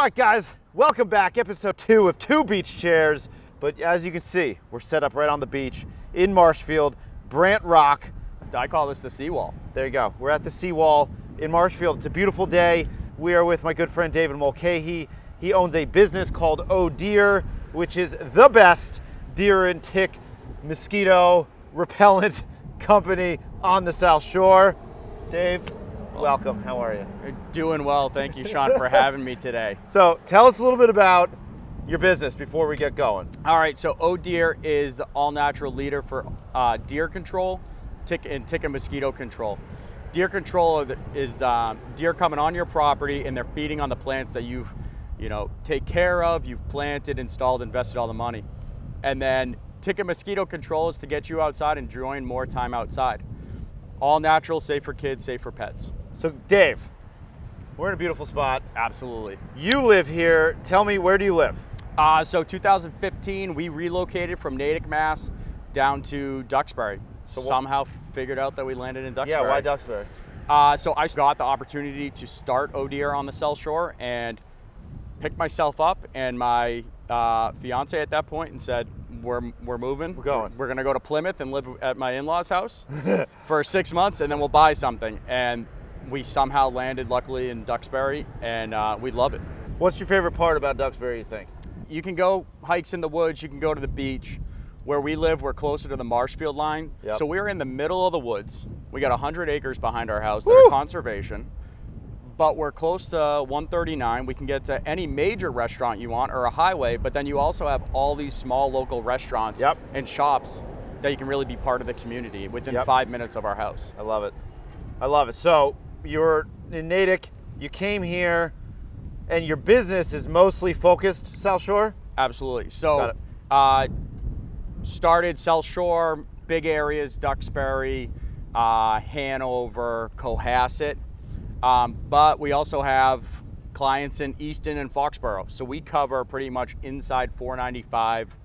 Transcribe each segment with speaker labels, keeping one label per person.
Speaker 1: All right, guys, welcome back. Episode two of Two Beach Chairs. But as you can see, we're set up right on the beach in Marshfield, Brant Rock.
Speaker 2: I call this the seawall.
Speaker 1: There you go. We're at the seawall in Marshfield. It's a beautiful day. We are with my good friend David Mulcahy. He owns a business called Oh Deer, which is the best deer and tick mosquito repellent company on the South Shore. Dave, welcome. How are you?
Speaker 2: You're doing well. Thank you, Sean, for having me today.
Speaker 1: So tell us a little bit about your business before we get going.
Speaker 2: All right, so Oh Deer is the all-natural leader for uh, deer control tick, and tick and mosquito control. Deer control is um, deer coming on your property and they're feeding on the plants that you've, you know, take care of, you've planted, installed, invested all the money. And then tick and mosquito control is to get you outside and enjoying more time outside. All natural, safe for kids, safe for pets.
Speaker 1: So Dave, we're in a beautiful spot.
Speaker 2: Absolutely.
Speaker 1: You live here. Tell me, where do you live?
Speaker 2: Uh, so 2015, we relocated from Natick, Mass, down to Duxbury. So somehow figured out that we landed in Duxbury.
Speaker 1: Yeah, why Duxbury?
Speaker 2: Uh, so I got the opportunity to start ODR on the South Shore and picked myself up and my uh, fiance at that point and said, "We're we're moving.
Speaker 1: We're going.
Speaker 2: We're gonna go to Plymouth and live at my in-laws' house for six months, and then we'll buy something." And we somehow landed, luckily, in Duxbury, and uh, we love it.
Speaker 1: What's your favorite part about Duxbury? You think?
Speaker 2: You can go hikes in the woods. You can go to the beach. Where we live, we're closer to the Marshfield line.
Speaker 1: Yep.
Speaker 2: So we're in the middle of the woods. We got 100 acres behind our house that
Speaker 1: Woo!
Speaker 2: are conservation. But we're close to 139. We can get to any major restaurant you want or a highway, but then you also have all these small local restaurants
Speaker 1: Yep.
Speaker 2: and shops that you can really be part of the community within
Speaker 1: Yep.
Speaker 2: five minutes of our house.
Speaker 1: I love it. I love it. So you're in Natick. You came here, and your business is mostly focused South Shore.
Speaker 2: Absolutely. So, uh, started South Shore, big areas, Duxbury, uh, Hanover, Cohasset. Um, but we also have clients in Easton and Foxborough. So we cover pretty much inside 495.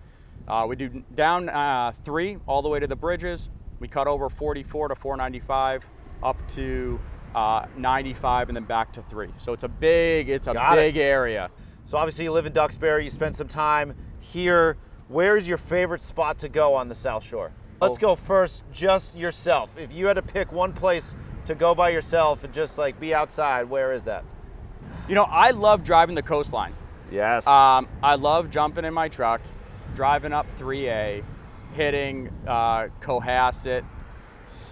Speaker 2: Uh, we do down uh, three all the way to the bridges. We cut over 44 to 495 up to uh, 95 and then back to three. So it's a big, it's a
Speaker 1: Got it.
Speaker 2: big area.
Speaker 1: So obviously you live in Duxbury. You spend some time here. Where's your favorite spot to go on the South Shore? Let's go first, just yourself. If you had to pick one place to go by yourself and just like be outside, where is that?
Speaker 2: You know, I love driving the coastline.
Speaker 1: Yes.
Speaker 2: Um, I love jumping in my truck, driving up 3A, hitting uh, Cohasset,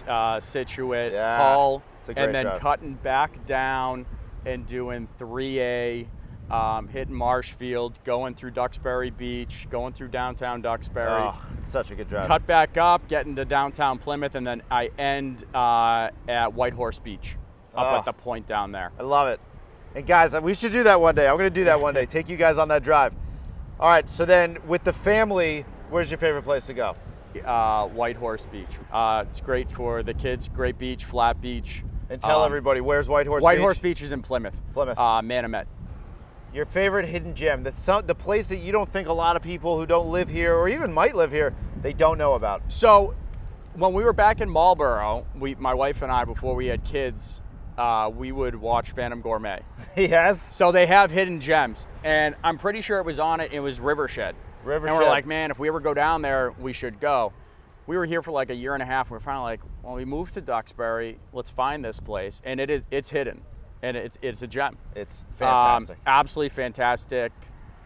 Speaker 2: uh, Scituate,
Speaker 1: Yeah,
Speaker 2: Hull,
Speaker 1: it's a great
Speaker 2: and then cutting back down and doing 3A, um, hitting Marshfield, going through Duxbury Beach, going through downtown Duxbury.
Speaker 1: oh, it's such a good drive.
Speaker 2: Cut back up, getting to downtown Plymouth, and then I end uh, at White Horse Beach, up
Speaker 1: Oh.
Speaker 2: at the point down there.
Speaker 1: I love it. And guys, we should do that one day. I'm going to do that one day. Take you guys on that drive. All right. So then, with the family, where's your favorite place to go?
Speaker 2: uh, White Horse Beach. Uh, it's great for the kids. Great beach, flat beach.
Speaker 1: And tell
Speaker 2: Um,
Speaker 1: everybody where's White Horse
Speaker 2: White
Speaker 1: Beach?
Speaker 2: Horse Beach is in Plymouth.
Speaker 1: Plymouth.
Speaker 2: Uh, Manomet.
Speaker 1: Your favorite hidden gem, the, some, the place that you don't think a lot of people who don't live here or even might live here, they don't know about.
Speaker 2: So, when we were back in Marlboro, we, my wife and I, before we had kids, uh, we would watch Phantom Gourmet.
Speaker 1: yes.
Speaker 2: So they have hidden gems, and I'm pretty sure it was on it. It was Rivershed.
Speaker 1: Rivershed.
Speaker 2: And we're like, man, if we ever go down there, we should go. We were here for like a year and a half. And we're finally like, well, we moved to Duxbury. Let's find this place, and it is it's hidden, and it's it's a gem.
Speaker 1: It's
Speaker 2: Um,
Speaker 1: fantastic.
Speaker 2: absolutely fantastic.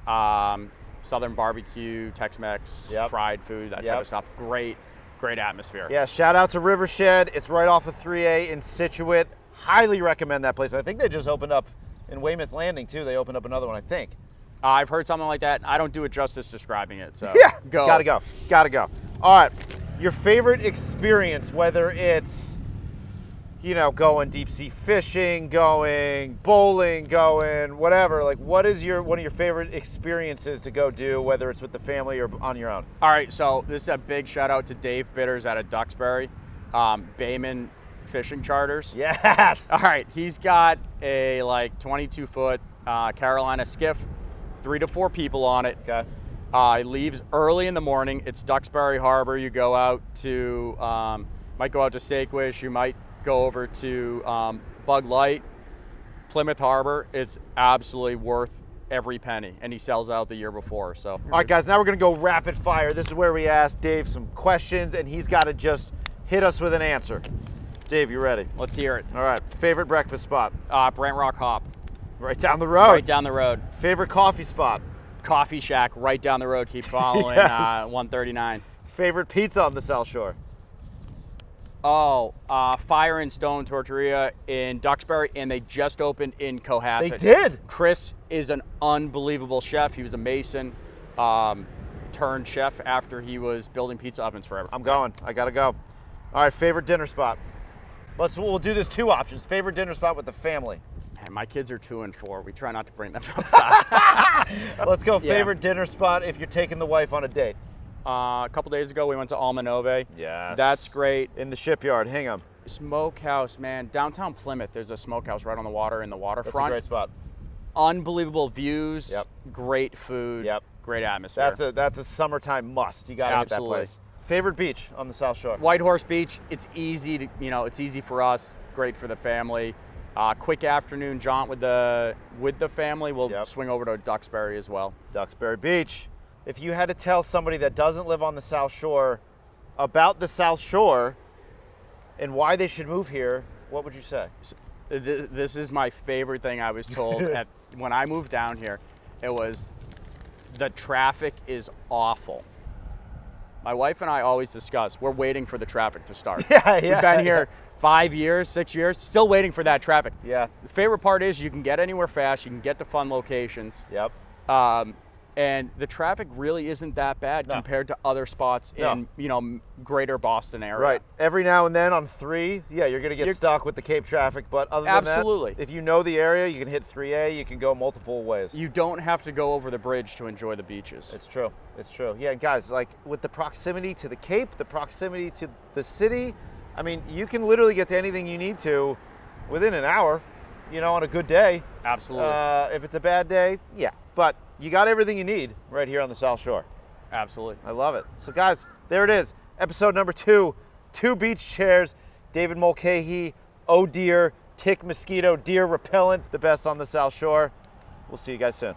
Speaker 2: Um, Southern barbecue, Tex-Mex,
Speaker 1: Yep.
Speaker 2: fried food, that type of stuff. Great, great atmosphere.
Speaker 1: yeah, shout out to Rivershed. It's right off of 3A in Scituate. Highly recommend that place. I think they just opened up in Weymouth Landing too. They opened up another one, I think.
Speaker 2: Uh, I've heard something like that. I don't do it justice describing it. So
Speaker 1: Yeah,
Speaker 2: go.
Speaker 1: Gotta go. Gotta go. All right. Your favorite experience, whether it's, you know, going deep sea fishing, going bowling, going whatever. Like, what is your one of your favorite experiences to go do, whether it's with the family or on your own?
Speaker 2: All right, so this is a big shout out to Dave Bitters out of Duxbury, um, Bayman Fishing Charters.
Speaker 1: Yes.
Speaker 2: All right, he's got a like 22 foot uh, Carolina skiff, three to four people on it.
Speaker 1: Okay.
Speaker 2: Uh, it leaves early in the morning. It's Duxbury Harbor. You go out to, um, might go out to Saquish. You might go over to um, Bug Light, Plymouth Harbor. It's absolutely worth every penny, and he sells out the year before. So
Speaker 1: All right, guys, now we're gonna go rapid fire. This is where we ask Dave some questions, and he's got to just hit us with an answer. Dave, you ready?
Speaker 2: let's hear it.
Speaker 1: All right. Favorite breakfast spot?
Speaker 2: Uh, Brant Rock Hop,
Speaker 1: Right down the road.
Speaker 2: right down the road.
Speaker 1: Favorite coffee spot?
Speaker 2: Coffee Shack, right down the road. Keep following
Speaker 1: Yes.
Speaker 2: uh, 139.
Speaker 1: Favorite pizza on the South Shore?
Speaker 2: Oh, uh, Fire and Stone Tortilla in Duxbury, and they just opened in Cohasset.
Speaker 1: They did.
Speaker 2: Chris is an unbelievable chef. He was a mason, um, turned chef after he was building pizza ovens forever.
Speaker 1: I'm going. I gotta go. All right. Favorite dinner spot? Let's. We'll do this two options. Favorite dinner spot with the family.
Speaker 2: My kids are two and four. We try not to bring them outside.
Speaker 1: Let's go.
Speaker 2: Yeah.
Speaker 1: Favorite dinner spot if you're taking the wife on a date.
Speaker 2: uh, a couple days ago, we went to Alma Nove.
Speaker 1: Yes.
Speaker 2: That's great.
Speaker 1: In the shipyard, Hingham.
Speaker 2: Smokehouse, man. Downtown Plymouth, there's a smokehouse right on the water in the
Speaker 1: That's
Speaker 2: waterfront.
Speaker 1: a great spot.
Speaker 2: Unbelievable views.
Speaker 1: Yep.
Speaker 2: Great food.
Speaker 1: Yep.
Speaker 2: Great atmosphere.
Speaker 1: That's a that's a summertime must. You gotta hit that place. Favorite beach on the South Shore.
Speaker 2: White Horse Beach, it's easy to, you know, it's easy for us, great for the family. Uh, quick afternoon jaunt with the with the family. We'll
Speaker 1: Yep.
Speaker 2: swing over to Duxbury as well.
Speaker 1: Duxbury Beach. If you had to tell somebody that doesn't live on the South Shore about the South Shore and why they should move here, what would you say?
Speaker 2: Th- This is my favorite thing I was told at, when I moved down here. It was the traffic is awful. My wife and I always discuss we're waiting for the traffic to start.
Speaker 1: Yeah, yeah.
Speaker 2: We've been here five years, six years, still waiting for that traffic.
Speaker 1: Yeah.
Speaker 2: The favorite part is you can get anywhere fast, you can get to fun locations.
Speaker 1: Yep.
Speaker 2: Um, and the traffic really isn't that bad
Speaker 1: No.
Speaker 2: compared to other spots
Speaker 1: No.
Speaker 2: in you know greater Boston area.
Speaker 1: Right. Every now and then on three, yeah, you're gonna get
Speaker 2: You're-
Speaker 1: stuck with the Cape traffic, but other than
Speaker 2: Absolutely.
Speaker 1: that, if you know the area, you can hit 3A. You can go multiple ways.
Speaker 2: You don't have to go over the bridge to enjoy the beaches.
Speaker 1: It's true. It's true. Yeah, guys, like with the proximity to the Cape, the proximity to the city, I mean, you can literally get to anything you need to within an hour, you know, on a good day.
Speaker 2: Absolutely.
Speaker 1: Uh, if it's a bad day, yeah. But you got everything you need right here on the South Shore.
Speaker 2: Absolutely.
Speaker 1: I love it. So, guys, there it is. Episode number two two beach chairs, David Mulcahy, Oh Deer, Tick Mosquito, Deer Repellent, the best on the South Shore. We'll see you guys soon.